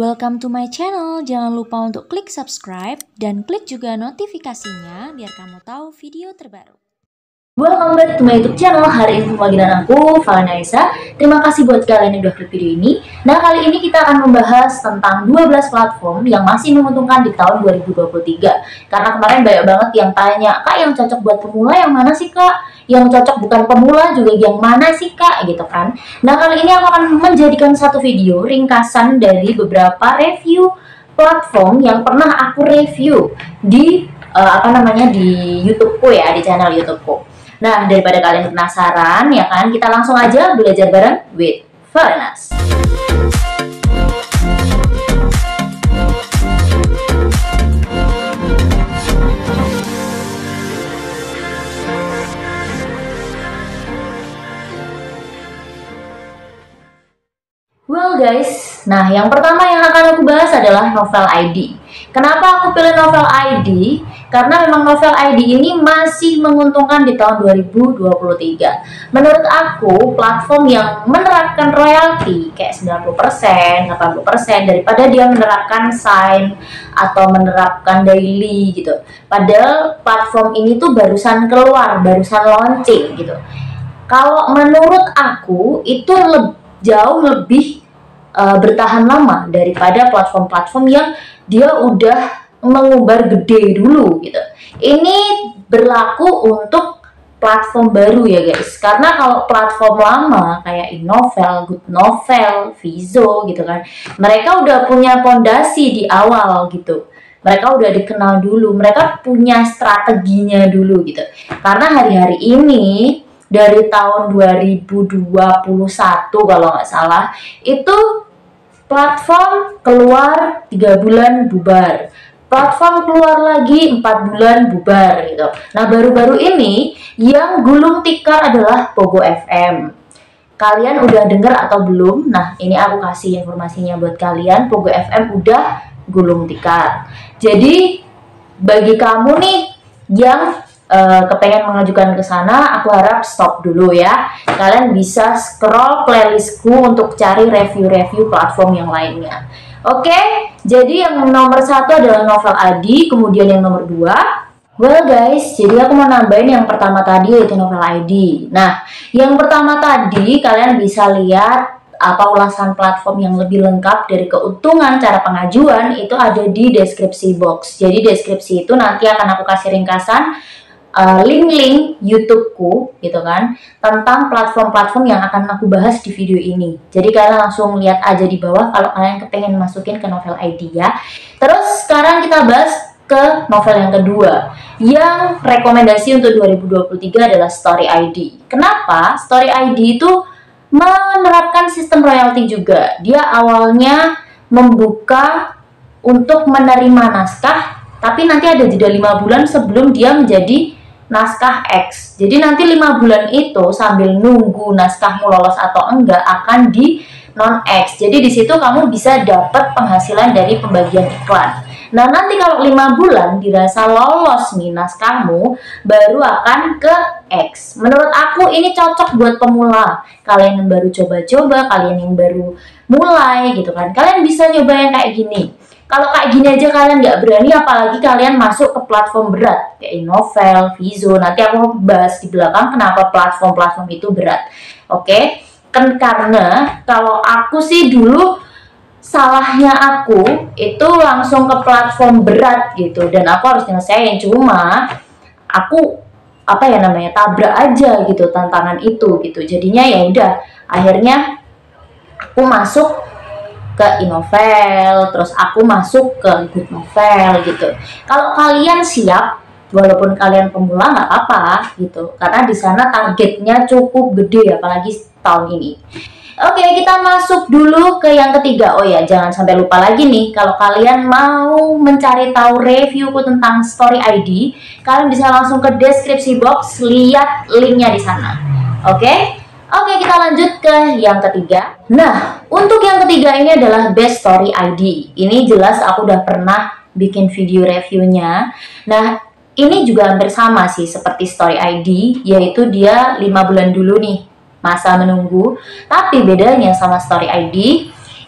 Welcome to my channel. Jangan lupa untuk klik subscribe dan klik juga notifikasinya biar kamu tahu video terbaru. Welcome back to my YouTube channel. Hari ini dengan aku, Valena Isa. Terima kasih buat kalian yang udah klik video ini. Nah, kali ini kita akan membahas tentang 12 platform yang masih menguntungkan di tahun 2023. Karena kemarin banyak banget yang tanya, Kak yang cocok buat pemula yang mana sih Kak? Yang cocok bukan pemula juga yang mana sih Kak? Gitu kan. Nah, kali ini aku akan menjadikan satu video ringkasan dari beberapa review platform yang pernah aku review di uh, apa namanya di YouTubeku ya, di channel YouTubeku. Nah, daripada kalian penasaran, ya kan, kita langsung aja belajar bareng with Farnas. Guys, nah yang pertama yang akan aku bahas adalah novel ID. Kenapa aku pilih novel ID? Karena memang novel ID ini masih menguntungkan di tahun 2023. Menurut aku, platform yang menerapkan royalti kayak 90%, 80% daripada dia menerapkan sign atau menerapkan daily gitu. Padahal platform ini tuh barusan keluar, barusan launching gitu. Kalau menurut aku itu lebih jauh lebih uh, bertahan lama daripada platform-platform yang dia udah mengumbar gede dulu gitu. Ini berlaku untuk platform baru ya guys. Karena kalau platform lama kayak Innovel, Good Novel, Vizo gitu kan, mereka udah punya pondasi di awal gitu. Mereka udah dikenal dulu, mereka punya strateginya dulu gitu. Karena hari-hari ini dari tahun 2021 kalau nggak salah itu platform keluar tiga bulan bubar platform keluar lagi empat bulan bubar gitu. Nah baru-baru ini yang gulung tikar adalah Pogo FM. Kalian udah dengar atau belum? Nah ini aku kasih informasinya buat kalian. Pogo FM udah gulung tikar. Jadi bagi kamu nih yang uh, kepengen mengajukan ke sana, aku harap stop dulu ya. Kalian bisa scroll playlistku untuk cari review-review platform yang lainnya. Oke, jadi yang nomor satu adalah novel Adi, kemudian yang nomor dua Well guys, jadi aku mau nambahin yang pertama tadi yaitu novel ID. Nah, yang pertama tadi kalian bisa lihat apa ulasan platform yang lebih lengkap dari keuntungan cara pengajuan itu ada di deskripsi box. Jadi deskripsi itu nanti akan aku kasih ringkasan Eh, link-link uh, YouTubeku gitu kan tentang platform-platform yang akan aku bahas di video ini. Jadi kalian langsung lihat aja di bawah kalau kalian kepengen masukin ke novel ID ya. Terus sekarang kita bahas ke novel yang kedua yang rekomendasi untuk 2023 adalah Story ID. Kenapa? Story ID itu menerapkan sistem royalti juga. Dia awalnya membuka untuk menerima naskah tapi nanti ada jeda lima bulan sebelum dia menjadi naskah X. Jadi nanti lima bulan itu sambil nunggu naskahmu lolos atau enggak akan di non X. Jadi di situ kamu bisa dapat penghasilan dari pembagian iklan. Nah nanti kalau lima bulan dirasa lolos nih naskahmu, baru akan ke X. Menurut aku ini cocok buat pemula. Kalian yang baru coba-coba, kalian yang baru mulai gitu kan. Kalian bisa nyoba yang kayak gini kalau kayak gini aja kalian nggak berani, apalagi kalian masuk ke platform berat kayak novel, Vizo. Nanti aku bahas di belakang kenapa platform-platform itu berat. Oke, okay? karena kalau aku sih dulu salahnya aku itu langsung ke platform berat gitu dan aku harus nyelesain cuma aku apa ya namanya tabrak aja gitu tantangan itu gitu jadinya ya udah akhirnya aku masuk ke Inovel, terus aku masuk ke Good Novel gitu. Kalau kalian siap, walaupun kalian pemula nggak apa-apa gitu, karena di sana targetnya cukup gede apalagi tahun ini. Oke, kita masuk dulu ke yang ketiga. Oh ya, jangan sampai lupa lagi nih, kalau kalian mau mencari tahu reviewku tentang Story ID, kalian bisa langsung ke deskripsi box, lihat linknya di sana. Oke? Oke, kita lanjut ke yang ketiga. Nah, untuk yang ketiga ini adalah Best Story ID. Ini jelas aku udah pernah bikin video reviewnya. Nah, ini juga hampir sama sih seperti Story ID, yaitu dia 5 bulan dulu nih masa menunggu. Tapi bedanya sama Story ID,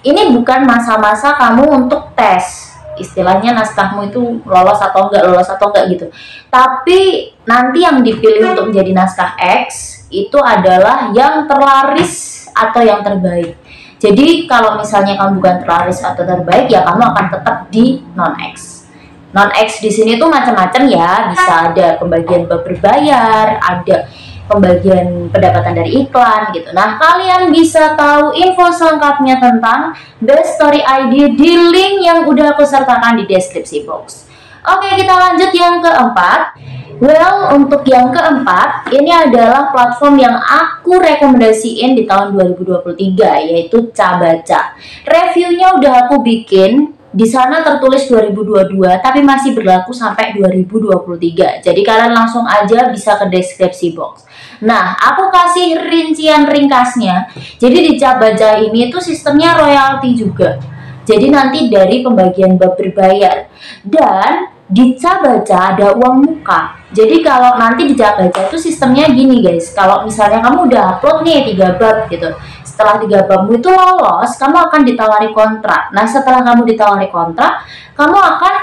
ini bukan masa-masa kamu untuk tes istilahnya naskahmu itu lolos atau enggak lolos atau enggak gitu tapi nanti yang dipilih untuk menjadi naskah X itu adalah yang terlaris atau yang terbaik jadi kalau misalnya kamu bukan terlaris atau terbaik ya kamu akan tetap di non X non X di sini tuh macam-macam ya bisa ada pembagian berbayar ada pembagian pendapatan dari iklan gitu. Nah, kalian bisa tahu info selengkapnya tentang Best Story ID di link yang udah aku sertakan di deskripsi box. Oke, kita lanjut yang keempat. Well, untuk yang keempat, ini adalah platform yang aku rekomendasiin di tahun 2023, yaitu Cabaca. Reviewnya udah aku bikin, di sana tertulis 2022 tapi masih berlaku sampai 2023. Jadi kalian langsung aja bisa ke deskripsi box. Nah, aku kasih rincian ringkasnya. Jadi di Cabaca ini itu sistemnya royalti juga. Jadi nanti dari pembagian bab berbayar. Dan di Cabaca ada uang muka. Jadi kalau nanti di Cabaca itu sistemnya gini guys. Kalau misalnya kamu udah upload nih 3 bab gitu setelah tiga bambu itu lolos, kamu akan ditawari kontrak. Nah, setelah kamu ditawari kontrak, kamu akan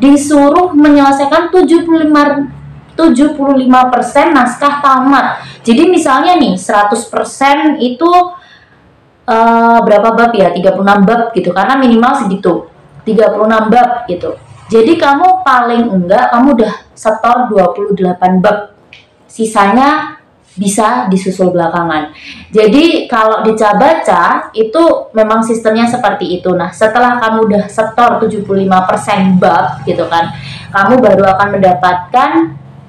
disuruh menyelesaikan 75 75% naskah tamat. Jadi misalnya nih 100% itu uh, berapa bab ya? 36 bab gitu karena minimal segitu. 36 bab gitu. Jadi kamu paling enggak kamu udah setor 28 bab. Sisanya bisa disusul belakangan. Jadi kalau dicabaca itu memang sistemnya seperti itu. Nah, setelah kamu udah setor 75% bab gitu kan, kamu baru akan mendapatkan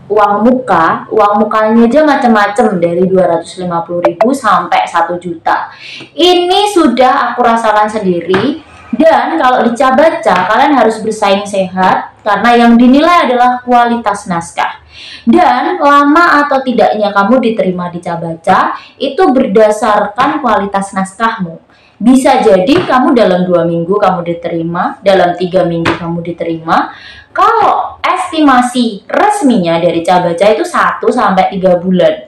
uang muka, uang mukanya aja macam-macam dari 250.000 sampai 1 juta. Ini sudah aku rasakan sendiri dan kalau dicabaca kalian harus bersaing sehat karena yang dinilai adalah kualitas naskah. Dan lama atau tidaknya kamu diterima di Cabaca itu berdasarkan kualitas naskahmu. Bisa jadi kamu dalam dua minggu kamu diterima, dalam tiga minggu kamu diterima. Kalau estimasi resminya dari Cabaca itu 1 sampai 3 bulan.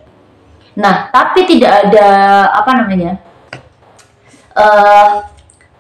Nah, tapi tidak ada apa namanya? Uh,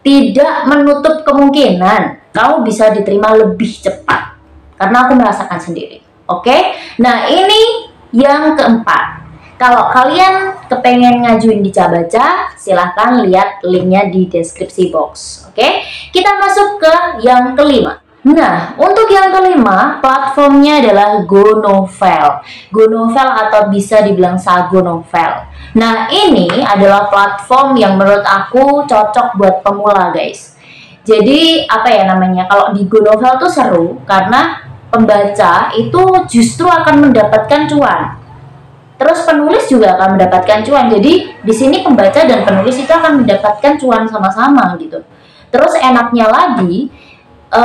tidak menutup kemungkinan kamu bisa diterima lebih cepat karena aku merasakan sendiri. Oke, nah ini yang keempat. Kalau kalian kepengen ngajuin di Cabaca, silahkan lihat linknya di deskripsi box. Oke, kita masuk ke yang kelima. Nah, untuk yang kelima, platformnya adalah GoNovel. GoNovel atau bisa dibilang Sago Novel. Nah, ini adalah platform yang menurut aku cocok buat pemula, guys. Jadi, apa ya namanya? Kalau di GoNovel tuh seru karena pembaca itu justru akan mendapatkan cuan. Terus penulis juga akan mendapatkan cuan. Jadi di sini pembaca dan penulis itu akan mendapatkan cuan sama-sama gitu. Terus enaknya lagi e,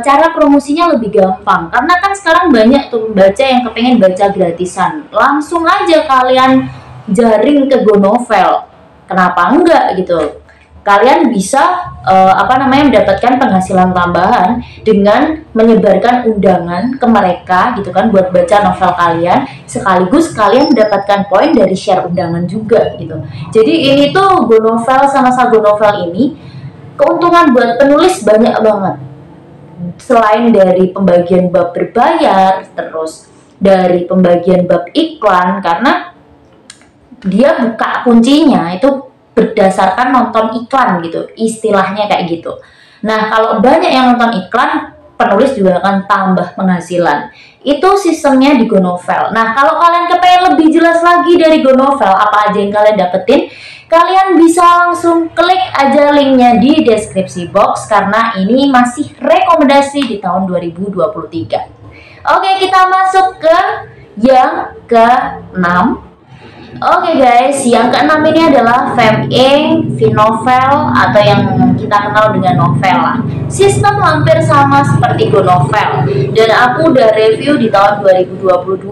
cara promosinya lebih gampang karena kan sekarang banyak tuh pembaca yang kepengen baca gratisan. Langsung aja kalian jaring ke Go Novel. Kenapa enggak gitu? kalian bisa uh, apa namanya mendapatkan penghasilan tambahan dengan menyebarkan undangan ke mereka gitu kan buat baca novel kalian sekaligus kalian mendapatkan poin dari share undangan juga gitu. Jadi ini tuh Go Novel sama Sago Novel ini keuntungan buat penulis banyak banget. Selain dari pembagian bab berbayar, terus dari pembagian bab iklan karena dia buka kuncinya itu berdasarkan nonton iklan gitu istilahnya kayak gitu. Nah kalau banyak yang nonton iklan penulis juga akan tambah penghasilan. Itu sistemnya di GoNovel nah kalau kalian kepengen lebih jelas lagi dari GoNovel apa aja yang kalian dapetin kalian bisa langsung klik aja linknya di deskripsi box karena ini masih rekomendasi di tahun 2023 oke kita masuk ke yang ke-6 Oke guys, yang keenam ini adalah FemInc, Vinovel atau yang kita kenal dengan novel lah. Sistem hampir sama seperti Go Novel dan aku udah review di tahun 2022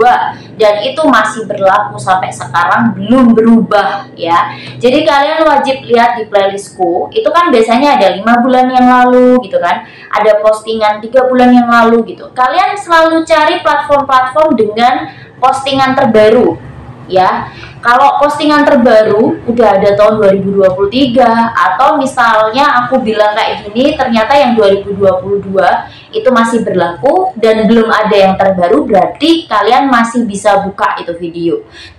dan itu masih berlaku sampai sekarang belum berubah ya. Jadi kalian wajib lihat di playlistku. Itu kan biasanya ada lima bulan yang lalu gitu kan, ada postingan tiga bulan yang lalu gitu. Kalian selalu cari platform-platform dengan postingan terbaru ya. Kalau postingan terbaru udah ada tahun 2023 atau misalnya aku bilang kayak gini ternyata yang 2022 itu masih berlaku dan belum ada yang terbaru berarti kalian masih bisa buka itu video.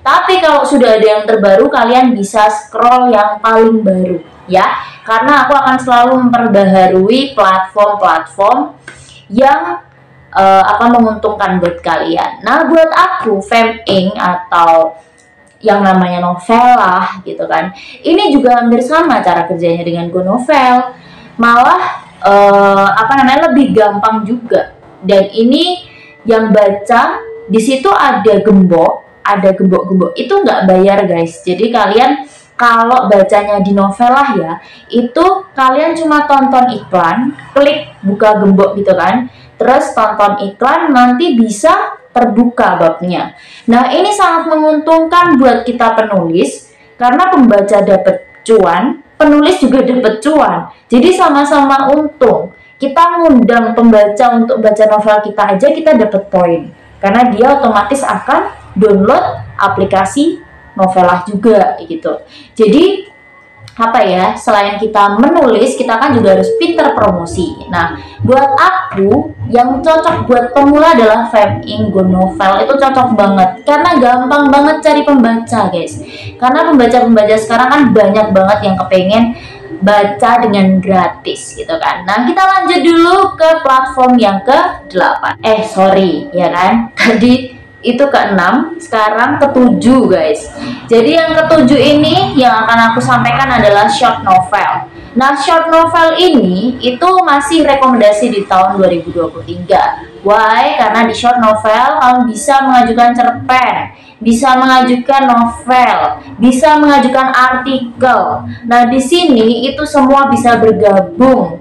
Tapi kalau sudah ada yang terbaru kalian bisa scroll yang paling baru ya. Karena aku akan selalu memperbaharui platform-platform yang uh, akan menguntungkan buat kalian. Nah, buat aku fem ink atau yang namanya novel lah gitu kan. Ini juga hampir sama cara kerjanya dengan Go Novel. Malah uh, apa namanya lebih gampang juga. Dan ini yang baca di situ ada gembok, ada gembok-gembok itu nggak bayar guys. Jadi kalian kalau bacanya di novel lah ya, itu kalian cuma tonton iklan, klik buka gembok gitu kan, terus tonton iklan nanti bisa terbuka babnya. Nah, ini sangat menguntungkan buat kita penulis karena pembaca dapat cuan, penulis juga dapat cuan. Jadi sama-sama untung. Kita ngundang pembaca untuk baca novel kita aja kita dapat poin. Karena dia otomatis akan download aplikasi novelah juga gitu. Jadi apa ya selain kita menulis kita kan juga harus pinter promosi. Nah buat aku yang cocok buat pemula adalah fem go novel. Itu cocok banget karena gampang banget cari pembaca guys. Karena pembaca-pembaca sekarang kan banyak banget yang kepengen baca dengan gratis gitu kan. Nah kita lanjut dulu ke platform yang ke 8 eh sorry ya kan? Tadi itu keenam sekarang ketujuh guys. Jadi yang ketujuh ini yang akan aku sampaikan adalah short novel. Nah short novel ini itu masih rekomendasi di tahun 2023 why? Karena di short novel kamu bisa mengajukan cerpen bisa mengajukan novel bisa mengajukan artikel. Nah di sini itu semua bisa bergabung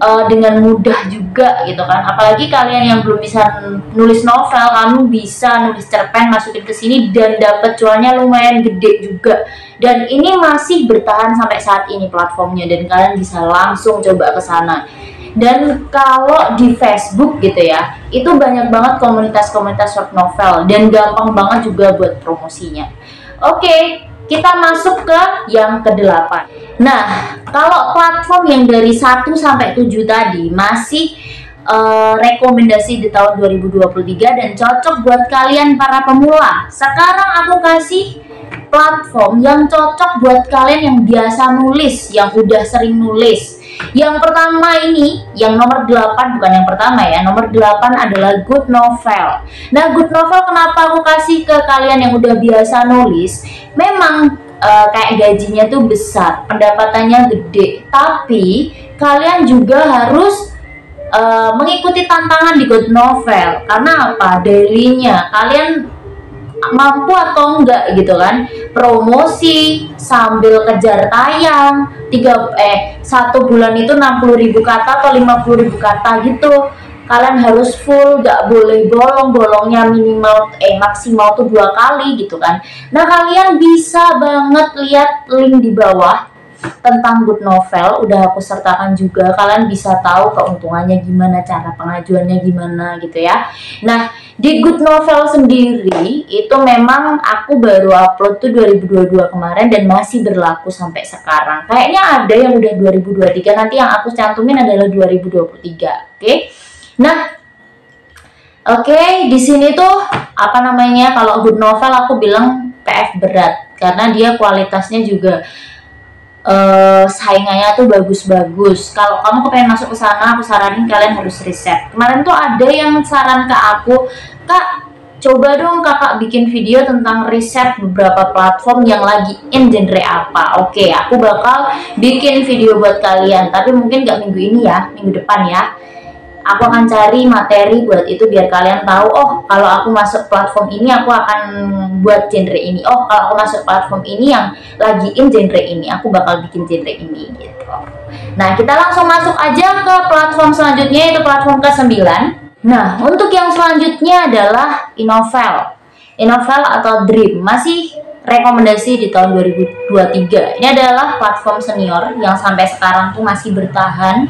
uh, dengan mudah juga gitu kan. Apalagi kalian yang belum bisa nulis novel kamu bisa nulis cerpen masukin ke sini dan dapat cuannya lumayan gede juga. Dan ini masih bertahan sampai saat ini platformnya dan kalian bisa langsung coba ke sana. Dan kalau di Facebook gitu ya itu banyak banget komunitas-komunitas short novel dan gampang banget juga buat promosinya. Oke okay, kita masuk ke yang kedelapan. Nah, kalau platform yang dari 1 sampai 7 tadi masih uh, rekomendasi di tahun 2023 dan cocok buat kalian para pemula. Sekarang aku kasih platform yang cocok buat kalian yang biasa nulis, yang udah sering nulis yang pertama ini, yang nomor 8 bukan yang pertama ya. Nomor 8 adalah good novel. Nah, good novel kenapa aku kasih ke kalian yang udah biasa nulis? Memang uh, kayak gajinya tuh besar, pendapatannya gede, tapi kalian juga harus uh, mengikuti tantangan di good novel. Karena apa? Dailynya kalian mampu atau enggak gitu kan. Promosi sambil kejar tayang tiga eh satu bulan itu 60.000 kata atau 50.000 kata gitu. Kalian harus full gak boleh bolong bolongnya minimal eh maksimal tuh dua kali gitu kan. Nah kalian bisa banget lihat link di bawah tentang good novel udah aku sertakan juga kalian bisa tahu keuntungannya gimana cara pengajuannya gimana gitu ya nah di good novel sendiri itu memang aku baru upload tuh 2022 kemarin dan masih berlaku sampai sekarang kayaknya ada yang udah 2023 nanti yang aku cantumin adalah 2023 oke okay? nah Oke, okay, di sini tuh apa namanya? Kalau good novel aku bilang PF berat karena dia kualitasnya juga uh, saingannya tuh bagus-bagus. Kalau kamu kepengen masuk ke sana, aku saranin kalian harus riset. Kemarin tuh ada yang saran ke aku, kak coba dong kakak bikin video tentang riset beberapa platform yang lagi in genre apa. Oke, aku bakal bikin video buat kalian, tapi mungkin gak minggu ini ya, minggu depan ya aku akan cari materi buat itu biar kalian tahu oh kalau aku masuk platform ini aku akan buat genre ini. Oh kalau aku masuk platform ini yang lagi in genre ini aku bakal bikin genre ini gitu. Nah kita langsung masuk aja ke platform selanjutnya yaitu platform ke 9 nah untuk yang selanjutnya adalah Inovel Inovel atau Dream masih rekomendasi di tahun 2023 ini adalah platform senior yang sampai sekarang tuh masih bertahan.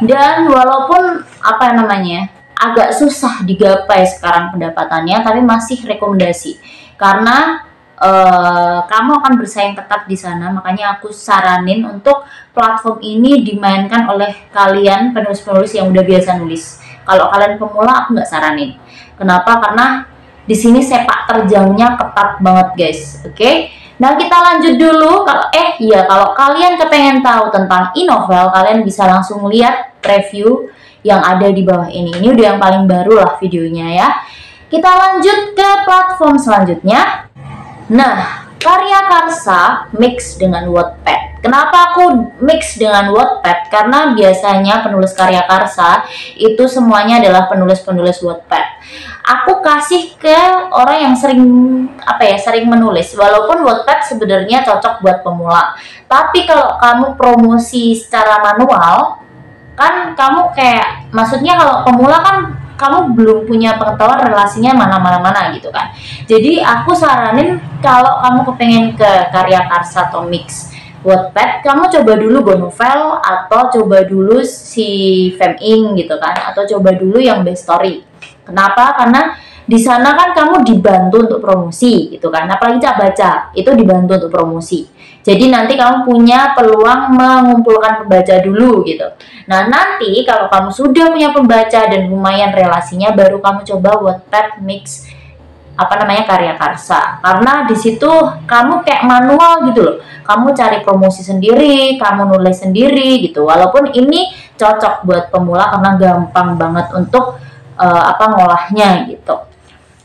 Dan walaupun apa namanya agak susah digapai sekarang pendapatannya tapi masih rekomendasi karena uh, kamu akan bersaing ketat di sana. Makanya aku saranin untuk platform ini dimainkan oleh kalian penulis-penulis yang udah biasa nulis. Kalau kalian pemula aku nggak saranin. Kenapa? Karena di sini sepak terjangnya ketat banget guys. Oke. Okay? Nah kita lanjut dulu. Kalau eh iya kalau kalian kepengen tahu tentang e-novel, kalian bisa langsung lihat review yang ada di bawah ini. Ini udah yang paling baru lah videonya ya. Kita lanjut ke platform selanjutnya. Nah, karya Karsa mix dengan Wattpad. Kenapa aku mix dengan Wattpad? Karena biasanya penulis karya Karsa itu semuanya adalah penulis-penulis Wattpad. Aku kasih ke orang yang sering apa ya, sering menulis. Walaupun Wattpad sebenarnya cocok buat pemula. Tapi kalau kamu promosi secara manual, kan kamu kayak maksudnya kalau pemula kan kamu belum punya pengetahuan relasinya mana-mana mana gitu kan. Jadi aku saranin kalau kamu kepengen ke karya karsa atau mix Wattpad, kamu coba dulu Go Novel atau coba dulu si Feming gitu kan, atau coba dulu yang best story. Kenapa? Karena di sana kan kamu dibantu untuk promosi gitu kan. Apalagi cak baca itu dibantu untuk promosi. Jadi nanti kamu punya peluang mengumpulkan pembaca dulu gitu. Nah nanti kalau kamu sudah punya pembaca dan lumayan relasinya baru kamu coba Wattpad mix apa namanya karya karsa. Karena di situ kamu kayak manual gitu loh. Kamu cari promosi sendiri kamu nulis sendiri gitu. Walaupun ini cocok buat pemula karena gampang banget untuk uh, apa ngolahnya gitu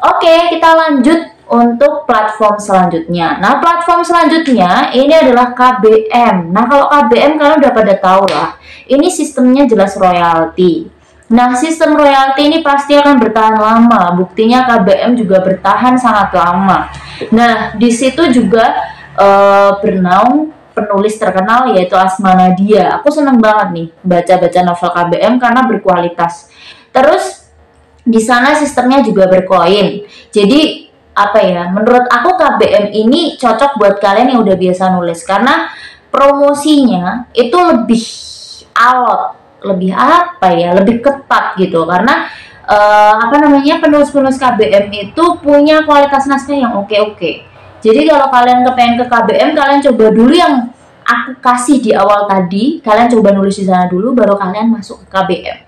Oke, kita lanjut untuk platform selanjutnya. Nah, platform selanjutnya ini adalah KBM. Nah, kalau KBM kalian udah pada tahu lah, ini sistemnya jelas royalti. Nah, sistem royalti ini pasti akan bertahan lama. Buktinya KBM juga bertahan sangat lama. Nah, di situ juga uh, bernaung penulis terkenal yaitu Asma Nadia. Aku seneng banget nih baca-baca novel KBM karena berkualitas. Terus di sana sistemnya juga berkoin. Jadi apa ya? Menurut aku KBM ini cocok buat kalian yang udah biasa nulis karena promosinya itu lebih alot, lebih apa ya? Lebih ketat gitu karena uh, apa namanya penulis-penulis KBM itu punya kualitas naskah yang oke-oke. Jadi kalau kalian kepengen ke KBM, kalian coba dulu yang aku kasih di awal tadi, kalian coba nulis di sana dulu, baru kalian masuk ke KBM.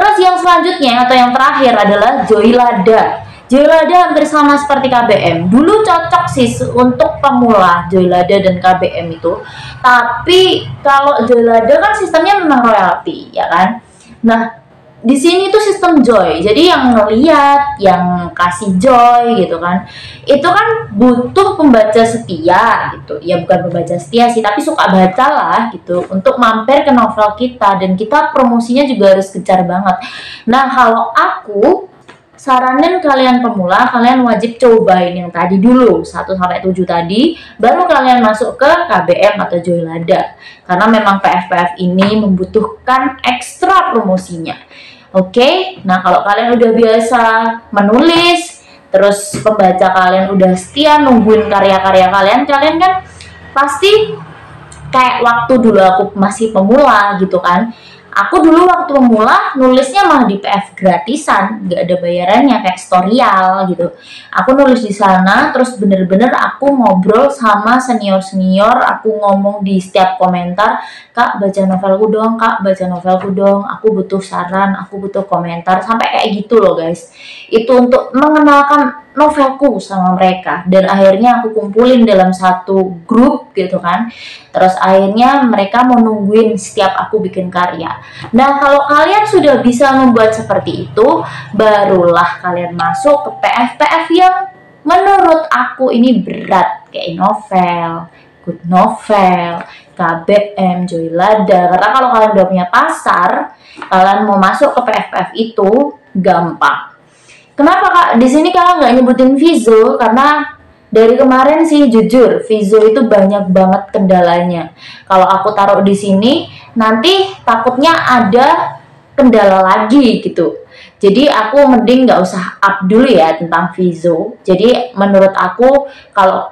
Terus yang selanjutnya atau yang terakhir adalah Joylada. Joylada hampir sama seperti KBM. Dulu cocok sih untuk pemula Joylada dan KBM itu. Tapi kalau Joylada kan sistemnya memang royalti, ya kan? Nah, di sini tuh sistem joy. Jadi yang ngeliat yang kasih joy gitu kan. Itu kan butuh pembaca setia gitu. Ya bukan pembaca setia sih tapi suka baca lah gitu untuk mampir ke novel kita. Dan kita promosinya juga harus kejar banget. Nah kalau aku saranin kalian pemula kalian wajib cobain yang tadi dulu 1 sampai 7 tadi baru kalian masuk ke KBM atau Joylada karena memang PFPF ini membutuhkan ekstra promosinya Oke, nah kalau kalian udah biasa menulis, terus pembaca kalian udah setia nungguin karya-karya kalian, kalian kan pasti kayak waktu dulu aku masih pemula gitu kan, aku dulu waktu pemula nulisnya malah di PF gratisan nggak ada bayarannya kayak storyal gitu. Aku nulis di sana terus bener-bener aku ngobrol sama senior senior aku ngomong di setiap komentar kak baca novelku dong kak baca novelku dong. Aku butuh saran aku butuh komentar. Sampai kayak gitu loh guys. Itu untuk mengenalkan novelku sama mereka. Dan akhirnya aku kumpulin dalam satu grup gitu kan. Terus akhirnya mereka mau nungguin setiap aku bikin karya. Nah kalau kalian sudah bisa membuat seperti itu barulah kalian masuk ke PF-PF yang menurut aku ini berat. Kayak novel good novel KBM Joylada karena kalau kalian udah punya pasar kalian mau masuk ke PF-PF itu gampang Kenapa kak? Di sini kakak nggak nyebutin Vizo karena dari kemarin sih jujur Vizo itu banyak banget kendalanya. Kalau aku taruh di sini nanti takutnya ada kendala lagi gitu. Jadi aku mending nggak usah up dulu ya tentang Vizo. Jadi menurut aku kalau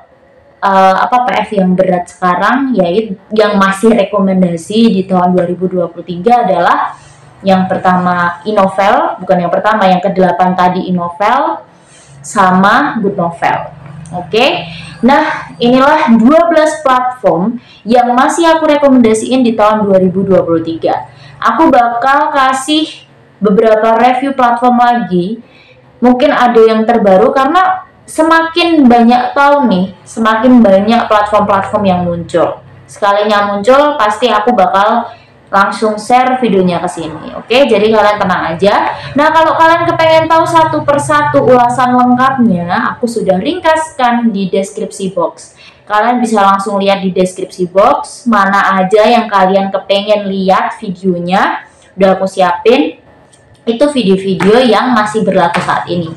uh, apa PF yang berat sekarang ya yang masih rekomendasi di tahun 2023 adalah yang pertama Inovel, bukan yang pertama, yang ke-8 tadi Inovel sama Good Novel. Oke. Okay? Nah, inilah 12 platform yang masih aku rekomendasiin di tahun 2023. Aku bakal kasih beberapa review platform lagi. Mungkin ada yang terbaru karena semakin banyak tahun nih, semakin banyak platform-platform yang muncul. Sekalinya muncul, pasti aku bakal langsung share videonya ke sini. Oke, jadi kalian tenang aja. Nah, kalau kalian kepengen tahu satu persatu ulasan lengkapnya, aku sudah ringkaskan di deskripsi box. Kalian bisa langsung lihat di deskripsi box mana aja yang kalian kepengen lihat videonya. Udah aku siapin. Itu video-video yang masih berlaku saat ini.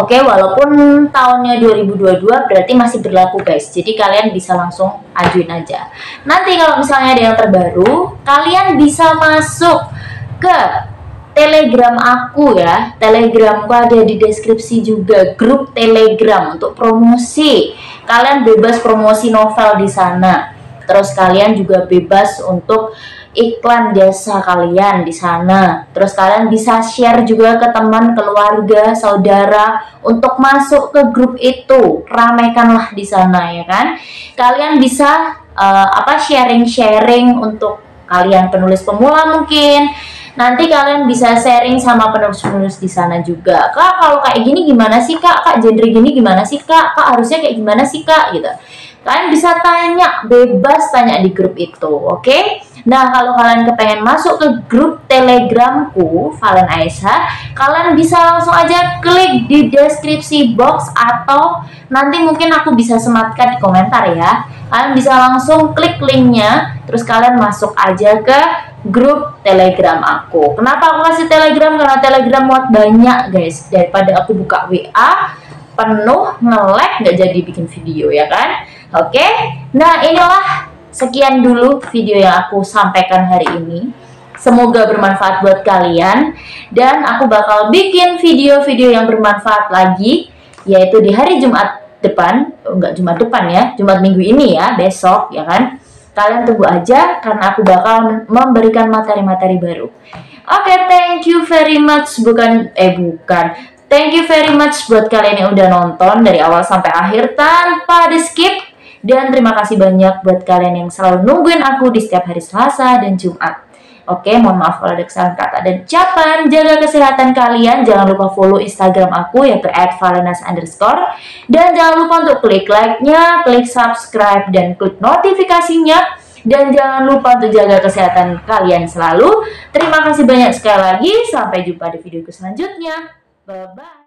Oke, walaupun tahunnya 2022 berarti masih berlaku guys. Jadi kalian bisa langsung ajuin aja. Nanti kalau misalnya ada yang terbaru, kalian bisa masuk ke Telegram aku ya. Telegramku ada di deskripsi juga grup Telegram untuk promosi. Kalian bebas promosi novel di sana. Terus kalian juga bebas untuk iklan jasa kalian di sana. Terus kalian bisa share juga ke teman, keluarga, saudara untuk masuk ke grup itu. Ramaikanlah di sana ya kan. Kalian bisa uh, apa sharing-sharing untuk kalian penulis pemula mungkin. Nanti kalian bisa sharing sama penulis-penulis di sana juga. Kak, kalau kayak gini gimana sih, Kak? Kak, genre gini gimana sih, Kak? Kak, harusnya kayak gimana sih, Kak? gitu. Kalian bisa tanya, bebas tanya di grup itu, oke? Okay? Nah, kalau kalian kepengen masuk ke grup telegramku, Valen Aisyah, kalian bisa langsung aja klik di deskripsi box atau nanti mungkin aku bisa sematkan di komentar ya. Kalian bisa langsung klik linknya, terus kalian masuk aja ke grup telegram aku. Kenapa aku kasih telegram? Karena telegram muat banyak guys, daripada aku buka WA penuh nge-lag nggak jadi bikin video ya kan? Oke, nah inilah Sekian dulu video yang aku sampaikan hari ini. Semoga bermanfaat buat kalian dan aku bakal bikin video-video yang bermanfaat lagi yaitu di hari Jumat depan, oh, enggak Jumat depan ya, Jumat minggu ini ya, besok ya kan. Kalian tunggu aja karena aku bakal memberikan materi-materi baru. Oke, okay, thank you very much. Bukan eh bukan. Thank you very much buat kalian yang udah nonton dari awal sampai akhir tanpa di skip dan terima kasih banyak buat kalian yang selalu nungguin aku di setiap hari Selasa dan Jumat. Oke, mohon maaf kalau ada kesalahan kata dan ucapan. Jaga kesehatan kalian. Jangan lupa follow Instagram aku yaitu @valenas underscore. Dan jangan lupa untuk klik like-nya, klik subscribe, dan klik notifikasinya. Dan jangan lupa untuk jaga kesehatan kalian selalu. Terima kasih banyak sekali lagi. Sampai jumpa di videoku selanjutnya. Bye-bye.